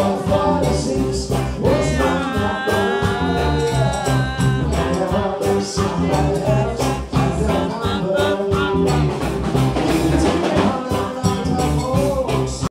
falls